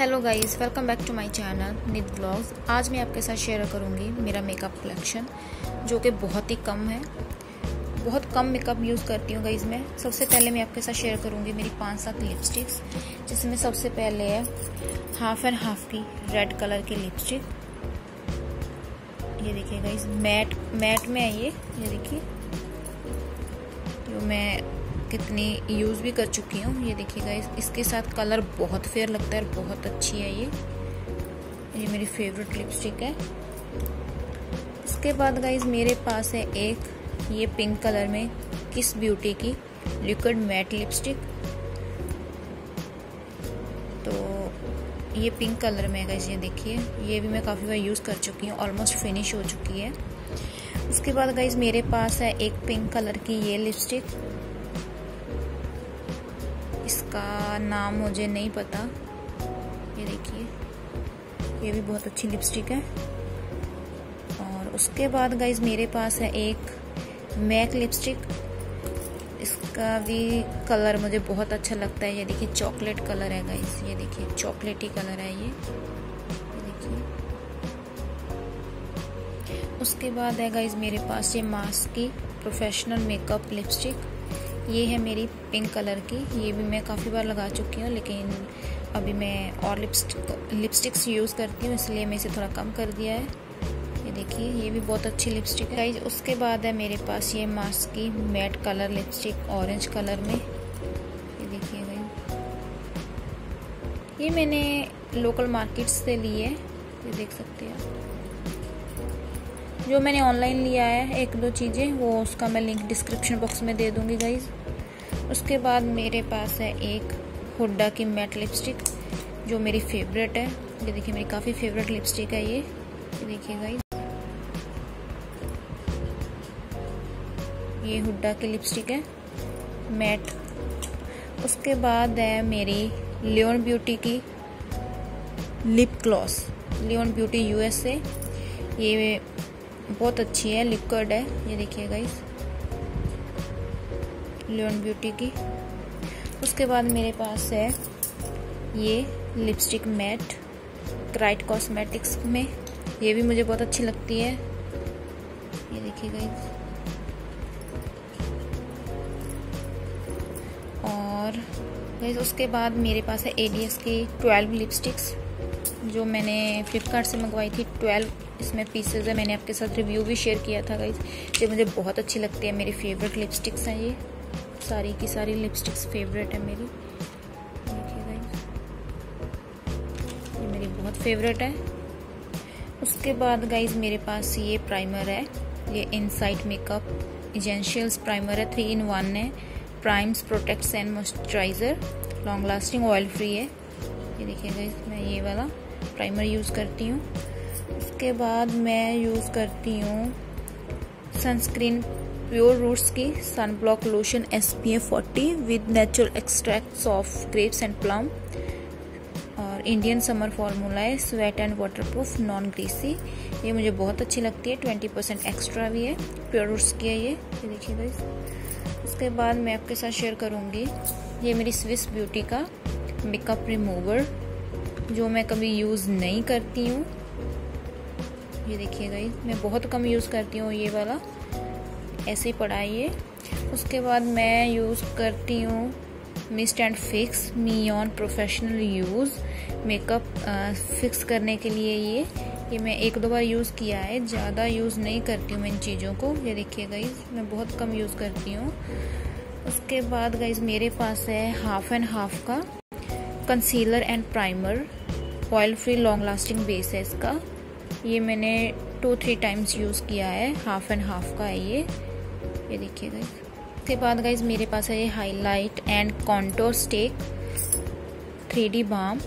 Hello guys welcome back to my channel नित blogs आज मैं आपके साथ शेयर करूँगी मेरा मेकअप कलेक्शन जो कि बहुत ही कम है। बहुत कम मेकअप यूज़ करती हूँ गाइज़ मैं। सबसे पहले मैं आपके साथ शेयर करूँगी मेरी पाँच सात लिपस्टिक्स जिसमें सबसे पहले है हाफ़ एंड हाफ़ की रेड कलर की लिपस्टिक ये देखिए गाइज़ मैट मैट में है ये। ये देखिए। जो मैं कितनी यूज़ भी कर चुकी हूँ। ये देखिएगा इस, इसके साथ कलर बहुत फेयर लगता है बहुत अच्छी है ये। ये मेरी फेवरेट लिपस्टिक है। इसके बाद गाइज़ मेरे पास है एक ये पिंक कलर में किस ब्यूटी की लिक्विड मैट लिपस्टिक तो ये पिंक कलर में है गाइज़ ये देखिए ये भी मैं काफ़ी बार यूज़ कर चुकी हूँ ऑलमोस्ट फिनिश हो चुकी है। उसके बाद गाइज़ मेरे पास है एक पिंक कलर की ये लिपस्टिक इसका नाम मुझे नहीं पता। ये देखिए, ये भी बहुत अच्छी लिपस्टिक है। और उसके बाद गाइज़ मेरे पास है एक मैक लिपस्टिक इसका भी कलर मुझे बहुत अच्छा लगता है। ये देखिए चॉकलेट कलर है गाइज़ ये देखिए चॉकलेटी कलर है ये। देखिए। उसके बाद है गाइज़ मेरे पास ये मास्क की प्रोफेशनल मेकअप लिपस्टिक ये है मेरी पिंक कलर की। ये भी मैं काफ़ी बार लगा चुकी हूँ, लेकिन अभी मैं और लिपस्टिक लिपस्टिक्स यूज़ करती हूँ, इसलिए मैं इसे थोड़ा कम कर दिया है। ये देखिए, ये भी बहुत अच्छी लिपस्टिक है। उसके बाद है मेरे पास ये मास्क की matte colour lipstick orange colour में। ये देखिए गई ये मैंने लोकल मार्केट से ली है। ये देख सकते हैं जो मैंने ऑनलाइन लिया है, एक दो चीज़ें, वो उसका मैं लिंक डिस्क्रिप्शन बॉक्स में दे दूँगी गाइज़ उसके बाद मेरे पास है एक हुडा की मैट लिपस्टिक जो मेरी फेवरेट है. ये देखिए, मेरी काफ़ी फेवरेट लिपस्टिक है ये. देखिए गाइज़ ये हुड्डा की लिपस्टिक है मैट उसके बाद है मेरी लियोन ब्यूटी की lip gloss Leon beauty USA ये बहुत अच्छी है लिक्विड है। ये देखिए गाइस लियोन ब्यूटी की। उसके बाद मेरे पास है ये लिपस्टिक मैट क्राइट कॉस्मेटिक्स में। ये भी मुझे बहुत अच्छी लगती है। ये देखिए गाइस और उसके बाद मेरे पास है एडीएस की ट्वेल्व लिपस्टिक्स जो मैंने फ्लिपकार्ट से मंगवाई थी ट्वेल्व इसमें पीसेज है। मैंने आपके साथ रिव्यू भी शेयर किया था गाइज़ ये मुझे बहुत अच्छी लगती है। मेरी फेवरेट लिपस्टिक्स हैं ये। सारी की सारी लिपस्टिक्स फेवरेट है मेरी। ये मेरी बहुत फेवरेट है। उसके बाद गाइज़ मेरे पास ये प्राइमर है। ये इनसाइट मेकअप इजेंशियल्स प्राइमर है। थ्री इन वन है। Primes protects and moisturiser long lasting oil free है। ये देखिए गाइज़ मैं ये वाला। प्राइमर यूज़ करती हूँ। उसके बाद मैं यूज़ करती हूँ सनस्क्रीन प्योर रूट्स की sun block lotion S P F forty with natural extracts of grapes and plum और इंडियन समर फार्मूला है sweat and waterproof non greasy ये मुझे बहुत अच्छी लगती है ट्वेंटी परसेंट एक्स्ट्रा भी है प्योर रूट्स की है ये। ये देखिए गाइस उसके बाद मैं आपके साथ शेयर करूँगी, ये मेरी स्विस ब्यूटी का मेकअप रिमूवर जो मैं कभी यूज़ नहीं करती हूँ। ये देखिए गाइस मैं बहुत कम यूज़ करती हूँ ये वाला। ऐसे ही पड़ा ये उसके बाद मैं यूज़ करती हूँ mist and fix me on professional use makeup fix करने के लिए ये। ये मैं एक दो बार यूज़ किया है, ज़्यादा यूज़ नहीं करती हूँ मैं इन चीज़ों को। ये देखिए गाइज़ मैं बहुत कम यूज़ करती हूँ। उसके बाद गाइज़ मेरे पास है हाफ़ एंड हाफ़ का। Concealer and primer oil free long lasting base है इसका ये मैंने टू थ्री टाइम्स यूज़ किया है। हाफ़ एंड हाफ़ का है ये। ये देखिए गाइज़ उसके बाद गाइज़ मेरे पास है ये highlight and contour stick three D balm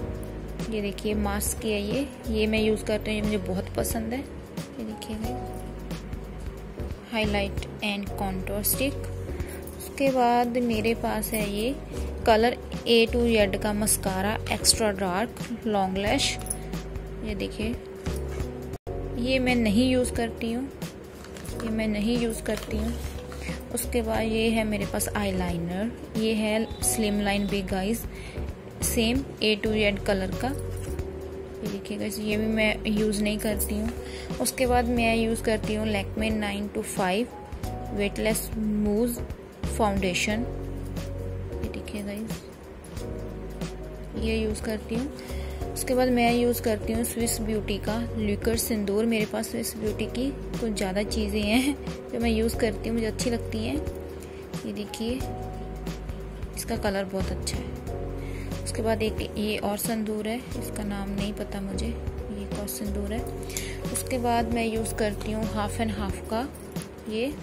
ये देखिए मास्क की है ये। ये मैं यूज़ करती हूँ, ये मुझे बहुत पसंद है। ये देखिए guys highlight and contour stick उसके बाद मेरे पास है ये कलर ए टू जेड का mascara extra dark long lash ये देखिए। ये मैं नहीं यूज़ करती हूँ। ये मैं नहीं यूज़ करती हूँ। उसके बाद ये है मेरे पास आईलाइनर ये है slim line big guys same A to Z colour का। ये देखिएगा ये भी मैं यूज़ नहीं करती हूँ। उसके बाद मैं यूज़ करती हूँ Lakme nine to five weightless mousse foundation ये देखिएगा ये यूज़ करती हूँ। उसके बाद मैं यूज़ करती हूँ स्विस ब्यूटी का लिकर सिंदूर मेरे पास स्विस ब्यूटी की कुछ ज़्यादा चीज़ें हैं जो मैं यूज़ करती हूँ, मुझे अच्छी लगती हैं। ये देखिए, इसका कलर बहुत अच्छा है। उसके बाद एक ये और सिंदूर है, इसका नाम नहीं पता मुझे। ये और सिंदूर है। उसके बाद मैं यूज़ करती हूँ हाफ़ एंड हाफ़ का ये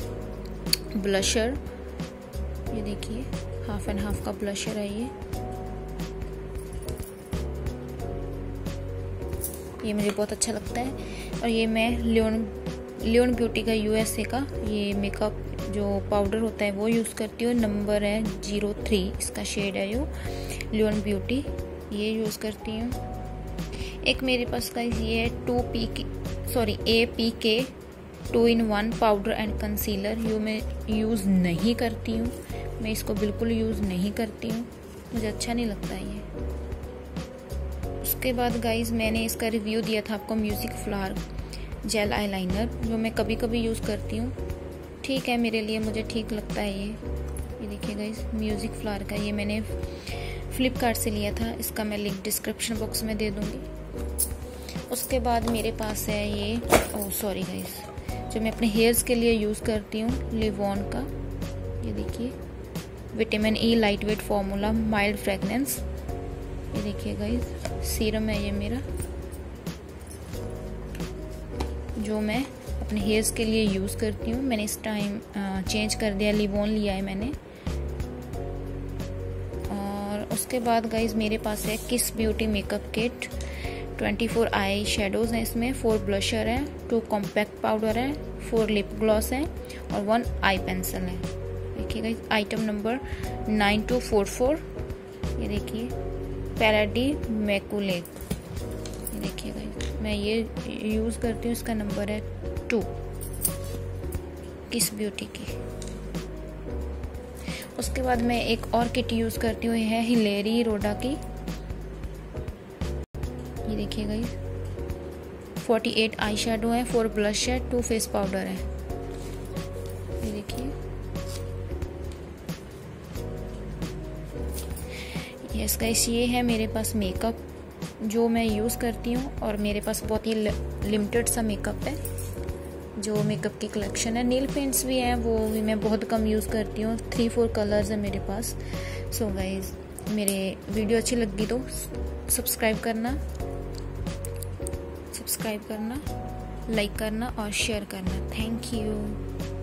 ब्लशर ये देखिए। हाफ़ एंड हाफ़ का ब्लशर है ये। ये मुझे बहुत अच्छा लगता है। और ये मैं लियोन लियोन ब्यूटी का यूएसए का ये मेकअप जो पाउडर होता है वो यूज़ करती हूँ। नंबर है ज़ीरो थ्री इसका शेड है जो। लियोन ब्यूटी ये यूज़ करती हूँ। एक मेरे पास का ये है two P K sorry A P K two in one powder and concealer ये मैं यूज़ नहीं करती हूँ। मैं इसको बिल्कुल यूज़ नहीं करती हूँ। मुझे अच्छा नहीं लगता ये। उसके बाद गाइज़ मैंने इसका रिव्यू दिया था आपको म्यूज़िक फ्लार जेल आईलाइनर जो मैं कभी कभी यूज़ करती हूँ। ठीक है, मेरे लिए मुझे ठीक लगता है ये। ये देखिए गाइज़ म्यूज़िक फ्लावर का ये मैंने फ्लिपकार्ट से लिया था। इसका मैं लिंक डिस्क्रिप्शन बॉक्स में दे दूँगी। उसके बाद मेरे पास है ये ओ सॉरी गाइज़ जो मैं अपने हेयर्स के लिए यूज़ करती हूँ लिवॉन का। ये देखिए। Vitamin E lightweight formula mild fragrance ये देखिए गाइज़ सीरम है ये मेरा, जो मैं अपने हेयर्स के लिए यूज़ करती हूँ। मैंने इस टाइम चेंज कर दिया लिवोन लिया है मैंने। और उसके बाद गाइज़ मेरे पास है kiss beauty makeup kit 24 eye shadows हैं इसमें फोर ब्लशर है टू कॉम्पैक्ट पाउडर है फोर लिप ग्लॉस है और वन आई पेंसिल है। देखिए guys item number nine two four four. ये देखिए पैराडी मैकुलेक देखिएगा मैं ये यूज़ करती हूँ, इसका नंबर है टू किस ब्यूटी की? उसके बाद मैं एक और किट यूज़ करती हूँ है हिलेरी रोडा की। ये देखिएगा ये 48 आई शेडो है फोर ब्लश है टू फेस पाउडर है। यस गाइस ये है मेरे पास मेकअप जो मैं यूज़ करती हूँ और मेरे पास बहुत ही लिमिटेड सा मेकअप है, जो मेकअप की कलेक्शन है। नील पेंट्स भी हैं, वो भी मैं बहुत कम यूज़ करती हूँ। थ्री फोर कलर्स हैं मेरे पास। सो so गाइज़ मेरे वीडियो अच्छी लगी तो सब्सक्राइब करना सब्सक्राइब करना लाइक करना और शेयर करना। Thank you